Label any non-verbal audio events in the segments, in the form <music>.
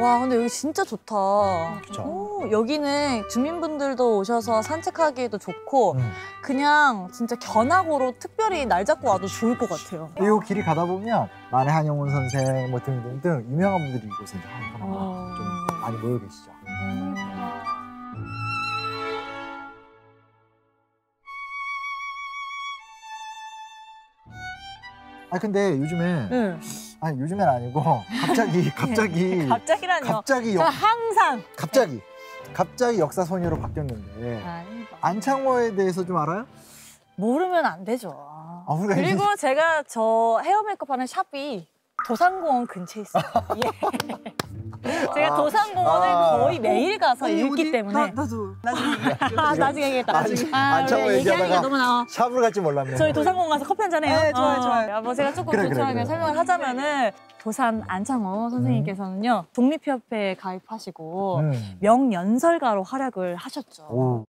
와 근데 여기 진짜 좋다. 그쵸. 오, 여기는 주민분들도 오셔서 산책하기에도 좋고 음. 그냥 진짜 견학으로 특별히 날 잡고 와도 좋을 것 같아요. 이 길이 가다 보면 만해 한용운 선생 뭐 등등등 유명한 분들이 이곳에 어. 좀 많이 모여 계시죠. 아 근데 요즘에 응. 아니 요즘엔 아니고 <laughs> 갑자기 갑자기 <laughs> 갑자기라뇨. 갑자기 역, 항상. 갑자기 갑자기 역사 소녀로 바뀌었는데 아이고. 안창호에 대해서 좀 알아요? 모르면 안 되죠. 아, 그리고 제가 저 헤어 메이크업 하는 샵이 도산공원 근처에 있어요. <laughs> 예. <laughs> 제가 아, 도산공원을 아. 거의 매일 가서 읽기 때문에. 나, 도 나중에 아, 나중에 얘기했다. 나중에 아, 안창호 우리 얘기하니까 얘기하다가 너무 나와. 샵을 갈지 몰랐네. 저희 도산공원 가서 커피 한잔 해요. 네, 좋아요, 좋아요. 아, 뭐 제가 조금 그래, 그래, 조촐하게 그래. 설명을 하자면은 도산 안창호 선생님께서는요 독립협회에 가입하시고 음. 명연설가로 활약을 하셨죠. 오.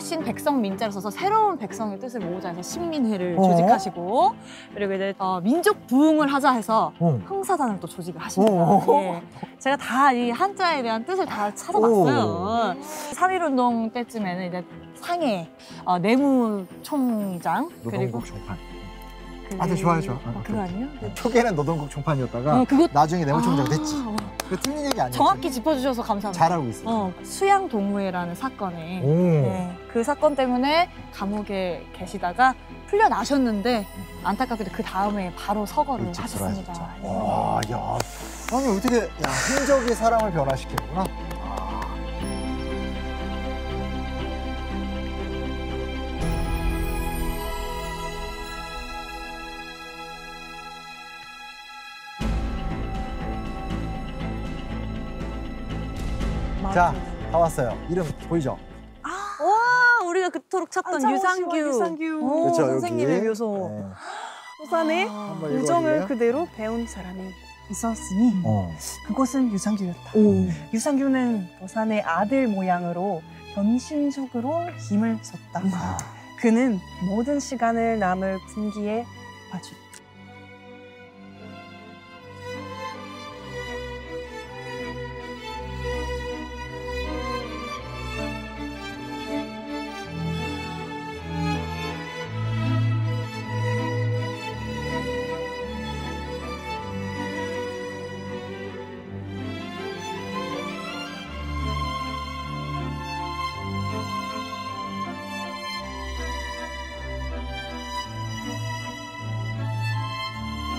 신 백성 민자를 써서 새로운 백성의 뜻을 모으자 해서 신민회를 어? 조직하시고 그리고 이제 어, 민족 부흥을 하자 해서 어. 흥사단을 또 조직을 하십니다. 어. 예. 제가 다 이 한자에 대한 뜻을 다 찾아봤어요. 3.1운동 때쯤에는 이제 상해 어, 내무총장 그리고 노동국 총판. 그, 아, 네, 좋아요, 좋아. 어, 어, 그거 아니에요? 초기에는 노동국 총판이었다가 어, 그거 나중에 내무총장 아, 됐지. 그 틀린 얘기 아니야. 정확히 짚어주셔서 감사합니다. 잘하고 있어. 어, 수양 동무회라는 사건에 오. 네, 그 사건 때문에 감옥에 계시다가 풀려나셨는데 안타깝게도 그 다음에 바로 서거를 하셨습니다. 예. 와, 야. 아니 어떻게 야 흔적이 사람을 변화시키는구나. 자, 다 왔어요. 이름 보이죠? 와 우리가 그토록 찾던 유산규, 씨와 유산규. 오, 그렇죠, 선생님의 여기. 묘소. 네. 부산에 한번 우정을 읽어줄래요? 그대로 배운 사람이 있었으니 어. 그것은 유산규였다. 오. 유산규는 부산의 아들 모양으로 변신적으로 힘을 썼다. 아, 그는 모든 시간을 남을 분기에 바쳤다.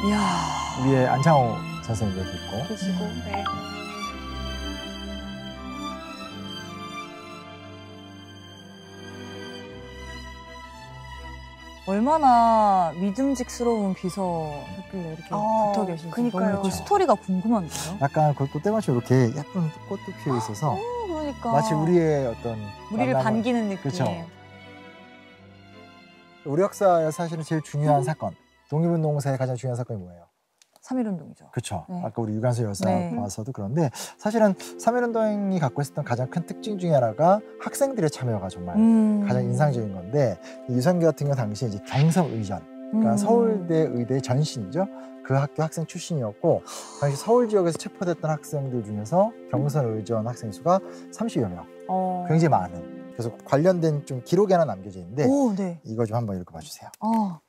이야. 위에 안창호 선생님 여기 있고. 계시고 네. 얼마나 믿음직스러운 비서였길래 이렇게 아, 붙어 계신지 그니까요. 그 스토리가 궁금한데요. 약간 그것도 때마침 이렇게 예쁜 꽃도 피어 있어서 어, 그러니까 마치 우리의 어떤 우리를 만남을- 반기는 느낌. 그쵸. 우리 역사에 사실은 제일 중요한 음. 사건, 독립운동사의 가장 중요한 사건이 뭐예요? 3.1운동이죠. 그렇죠. 네. 아까 우리 유관수 열사 네. 봐서도 그런데 사실은 3.1운동이 갖고 있었던 가장 큰 특징 중에 하나가 학생들의 참여가 정말 음. 가장 인상적인 건데 이 유산규 같은 경우 당시에 이제 경성 의전, 그러니까 음. 서울대 의대 전신이죠. 그 학교 학생 출신이었고 당시 서울 지역에서 체포됐던 학생들 중에서 경선 의전 학생 수가 30여 명, 어. 굉장히 많은. 그래서 관련된 좀 기록이 하나 남겨져 있는데 오, 네. 이거 좀 한번 읽어봐 주세요. 어.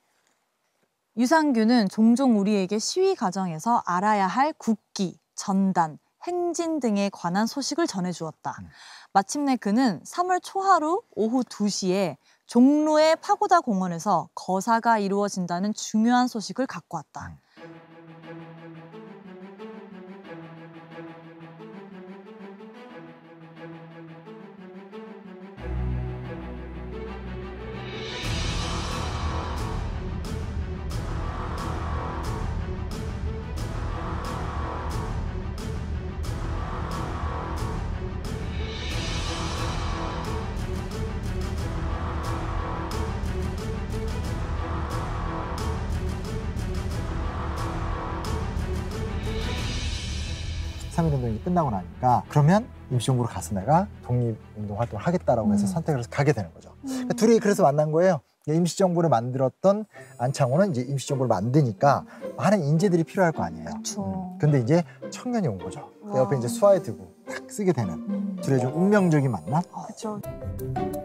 유산규는 종종 우리에게 시위 과정에서 알아야 할 국기, 전단, 행진 등에 관한 소식을 전해주었다. 음. 마침내 그는 3월 초하루 오후 2시에 종로의 파고다 공원에서 거사가 이루어진다는 중요한 소식을 갖고 왔다. 음. 3.1운동이 끝나고 나니까 그러면 임시정부로 가서 내가 독립운동 활동을 하겠다라고 해서 음. 선택을 해서 가게 되는 거죠. 그러니까 둘이 그래서 만난 거예요. 임시정부를 만들었던 안창호는 이제 임시정부를 만드니까 많은 인재들이 필요할 거 아니에요. 그쵸. 근데 이제 청년이 온 거죠. 그 옆에 와. 이제 수화에 두고 딱 쓰게 되는 음. 둘의 좀 운명적인 만남. 그렇죠. 그러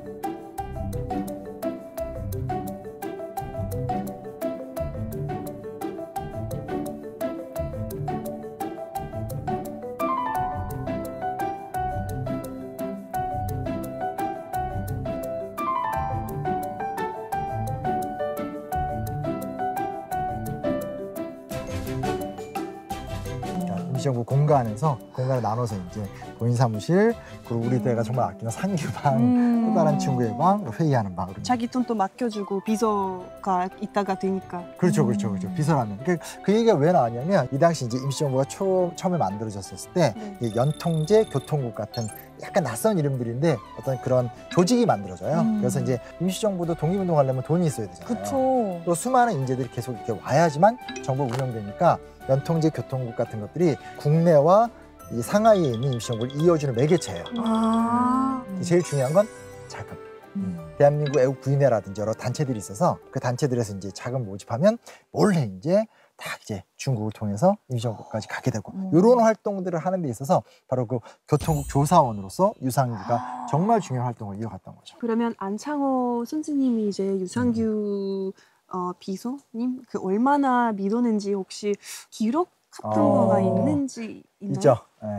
임시정부 공간에서 공간을 나눠서 이제 본인 사무실 그리고 우리 때가 정말 아끼는 상규방 음. 또 다른 친구의 방 회의하는 방 자기 돈도 맡겨주고 비서가 있다가 되니까. 그렇죠, 그렇죠, 그렇죠. 비서라면. 그, 그 얘기가 왜 나왔냐면, 이 당시 이제 임시정부가 초, 처음에 만들어졌을 때, 네. 이 연통제 교통국 같은 약간 낯선 이름들인데, 어떤 그런 조직이 만들어져요. 음. 그래서 이제 임시정부도 독립운동 하려면 돈이 있어야 되잖아요. 그쵸. 또 수많은 인재들이 계속 이렇게 와야지만 정부가 운영되니까, 연통제 교통국 같은 것들이 국내와 이 상하이에 있는 임시정부를 이어주는 매개체예요. 아. 제일 중요한 건 자금. 음. 대한민국 애국 부인회라든지 여러 단체들이 있어서 그 단체들에서 이제 자금 모집하면 몰래 이제 다 이제 중국을 통해서 임시정부까지 가게 되고 음. 이런 활동들을 하는 데 있어서 바로 그 교통국 조사원으로서 유상규가 정말 중요한 활동을 이어갔던 거죠. 그러면 안창호 선생님이 이제 유산규 어, 비서님 그 얼마나 믿었는지 혹시 기록 같은 어. 거가 있는지 있나요? 있죠?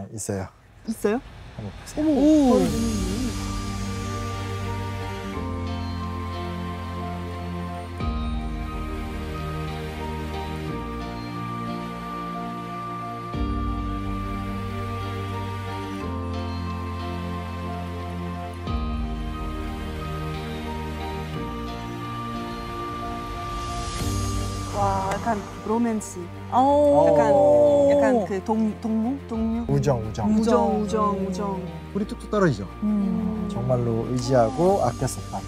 네, 있어요. 있어요? 한번 보세요. 어머. 와, 약간 로맨스. 오. 약간 오. 약간 그 동, 동무? 동료? 우정, 우정. 우정, 우정, 우정. 우리 뚝뚝 떨어지죠. 음. 정말로 의지하고 아꼈었다.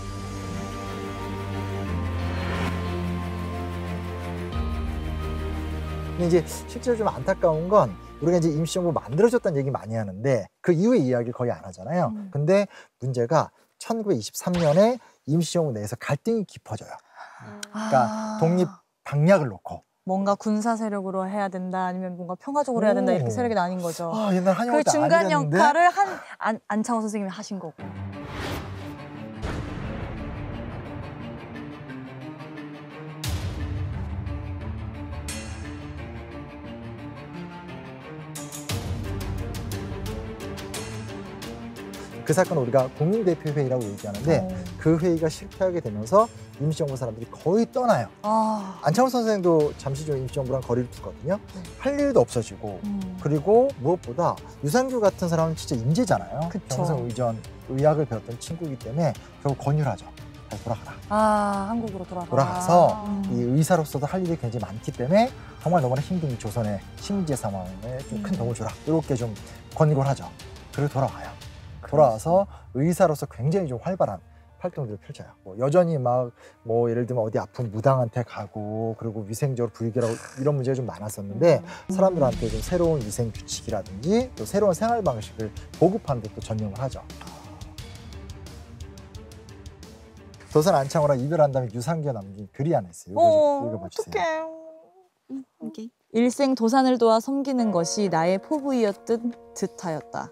근데 이제 실제로 좀 안타까운 건 우리가 이제 임시정부 만들어졌다는 얘기 많이 하는데 그 이후의 이야기를 거의 안 하잖아요. 음. 근데 문제가 1923년에 임시정부 내에서 갈등이 깊어져요. 그러니까 아. 독립 방략을 놓고 뭔가 군사 세력으로 해야 된다 아니면 뭔가 평화적으로 해야 된다 이렇게 오. 세력이 나뉜 거죠. 아 옛날 그 한영화 때 중간 아니랬는데 역할을 한 안, 안창호 선생님이 하신 거고. 그 사건을 우리가 국민대표회의라고 얘기하는데 어. 그 회의가 실패하게 되면서 임시정부 사람들이 거의 떠나요. 아. 안창호 선생도 잠시 좀 임시정부랑 거리를 두거든요. 네. 할 일도 없어지고 음. 그리고 무엇보다 유산규 같은 사람은 진짜 인재잖아요. 그쵸. 경성 의전 의학을 배웠던 친구이기 때문에 결국 권유하죠. 다시 돌아가라. 아 한국으로 돌아가. 돌아가서 음. 이 의사로서도 할 일이 굉장히 많기 때문에 정말 너무나 힘든 이 조선의 식민지 상황에 좀큰 음. 도움을 주라. 이렇게 좀 권고를 하죠. 그리고 돌아와요. 돌아와서 의사로서 굉장히 좀 활발한 활동들을 펼쳐요. 뭐 여전히 막 뭐 예를 들면 어디 아픈 무당한테 가고 그리고 위생적으로 불결하고 이런 문제가 좀 많았었는데 음. 사람들한테 좀 새로운 위생 규칙이라든지 또 새로운 생활 방식을 보급하는 데또 전념을 하죠. 조선 안창호랑 이별한 다음에 유상기가 남긴 글이 하나 있어요. 이거 어, 좀 읽어봐 주세요. 어떡해. 오케이. 일생 도산을 도와 섬기는 것이 나의 포부이었듯 듯하였다.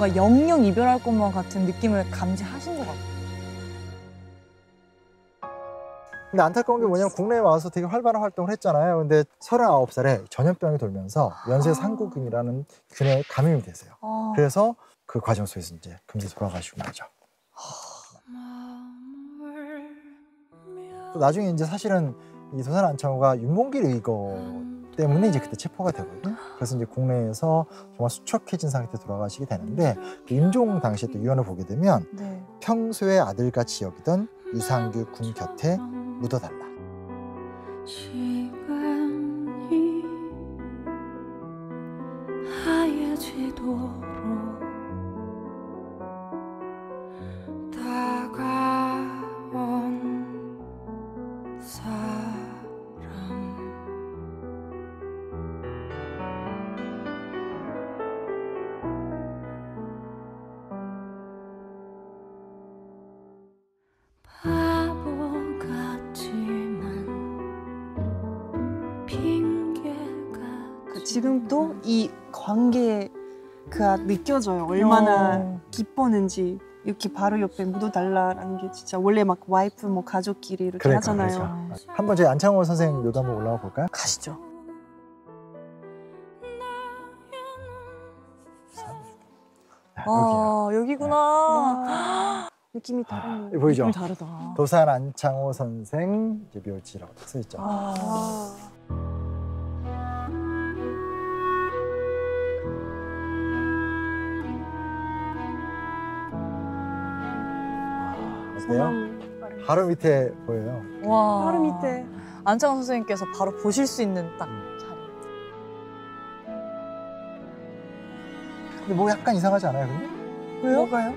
뭔가 영영 이별할 것만 같은 느낌을 감지하신 것 같아요. 근데 안타까운 게 뭐냐면 국내에 와서 되게 활발한 활동을 했잖아요. 근데 39살에 전염병이 돌면서 연쇄 아. 상구균이라는 균에 감염이 되세요. 아. 그래서 그 과정 속에서 이제 금세 돌아가시고 말이죠. 또 나중에 이제 사실은 이 도산 안창호가 윤봉길 의거 때문에 이제 그때 체포가 되거든요. 그래서 이제 국내에서 정말 수척해진 상태에 돌아가시게 되는데 그 임종 당시에 또 유언을 보게 되면 네. 평소에 아들같이 여기던 유상규 군 곁에 묻어달라. 시간이 하얘지도록 지금도 이 관계가 느껴져요. 얼마나 어. 기뻤는지 이렇게 바로 옆에 묻어달라라는 게 진짜 원래 막 와이프 뭐 가족끼리 이렇게 그러니까 하잖아요. 그렇죠. 한번 저희 안창호 선생 묘도 한번 올라가 볼까요? 가시죠. 아 여기구나. 와, 느낌이 다르네요. 여기 보이죠? 느낌이 다르다. 도산 안창호 선생 이제 묘지라고 써 있죠. 아. 아래. 바로 밑에 보여요. 와. 바로 밑에 안창호 선생님께서 바로 보실 수 있는 딱 자리. 근데 뭐 약간 이상하지 않아요, 근데? 왜요? 뭐가요?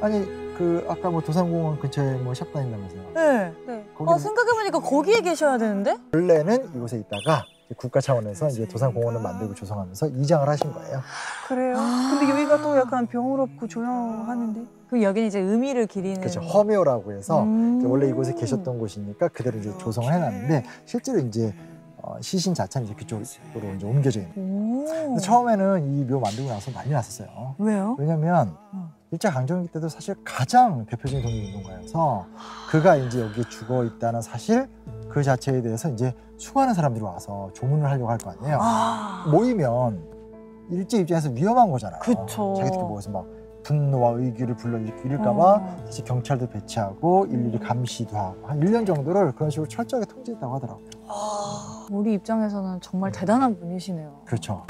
아니 그 아까 뭐 도산공원 근처에 뭐 샵 다닌다면서요? 네. 네. 거기 아 생각해보니까 거기에 계셔야 되는데? 원래는 이곳에 있다가 국가 차원에서 이제 도산공원을 만들고 조성하면서 이장을 하신 거예요. 그래요. 아. 근데 여기가 또 약간 병으롭고 조용하는데. 그 여기는 이제 의미를 기리는. 그렇죠. 허묘라고 해서 음. 원래 이곳에 계셨던 곳이니까 그대로 이제 조성을 해놨는데 실제로 이제 어, 시신 자체는 이제 그쪽으로 이제 옮겨져 있는. 처음에는 이 묘 만들고 나서 난리 났었어요. 왜요? 왜냐면 어. 일제 강점기 때도 사실 가장 대표적인 독립운동가여서 그가 이제 여기에 죽어 있다는 사실 그 자체에 대해서 이제 수많은 사람들이 와서 조문을 하려고 할 거 아니에요. 아. 모이면 일제 입장에서 위험한 거잖아요. 그쵸. 자기들끼리 모여서 막 분노와 의기를 불러일으킬까봐 어. 다시 경찰도 배치하고 일일이 감시도 하고 한 1년 정도를 그런 식으로 철저하게 통제했다고 하더라고요. 우리 입장에서는 정말 대단한 분이시네요. 그렇죠.